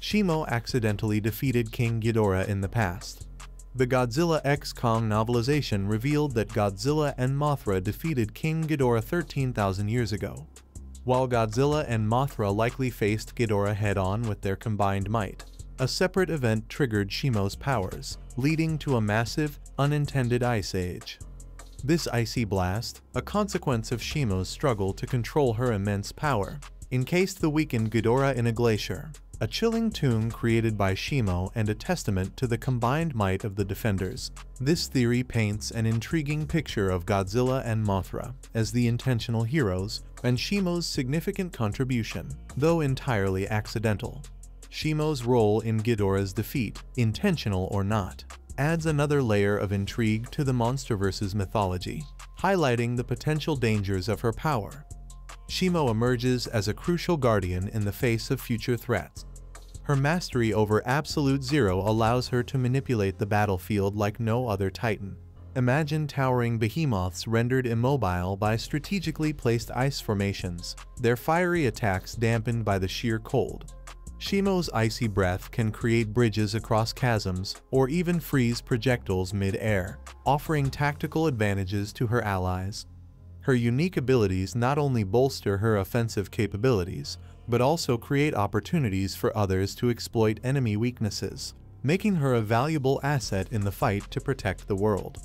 Shimo accidentally defeated King Ghidorah in the past. The Godzilla X Kong novelization revealed that Godzilla and Mothra defeated King Ghidorah 13,000 years ago. While Godzilla and Mothra likely faced Ghidorah head-on with their combined might, a separate event triggered Shimo's powers, leading to a massive, unintended ice age. This icy blast, a consequence of Shimo's struggle to control her immense power, encased the weakened Ghidorah in a glacier, a chilling tomb created by Shimo and a testament to the combined might of the Defenders. This theory paints an intriguing picture of Godzilla and Mothra as the intentional heroes and Shimo's significant contribution, though entirely accidental. Shimo's role in Ghidorah's defeat, intentional or not, adds another layer of intrigue to the MonsterVerse's mythology, highlighting the potential dangers of her power. Shimo emerges as a crucial guardian in the face of future threats, her mastery over Absolute Zero allows her to manipulate the battlefield like no other Titan. Imagine towering behemoths rendered immobile by strategically placed ice formations, their fiery attacks dampened by the sheer cold. Shimo's icy breath can create bridges across chasms or even freeze projectiles mid-air, offering tactical advantages to her allies. Her unique abilities not only bolster her offensive capabilities, but also create opportunities for others to exploit enemy weaknesses, making her a valuable asset in the fight to protect the world.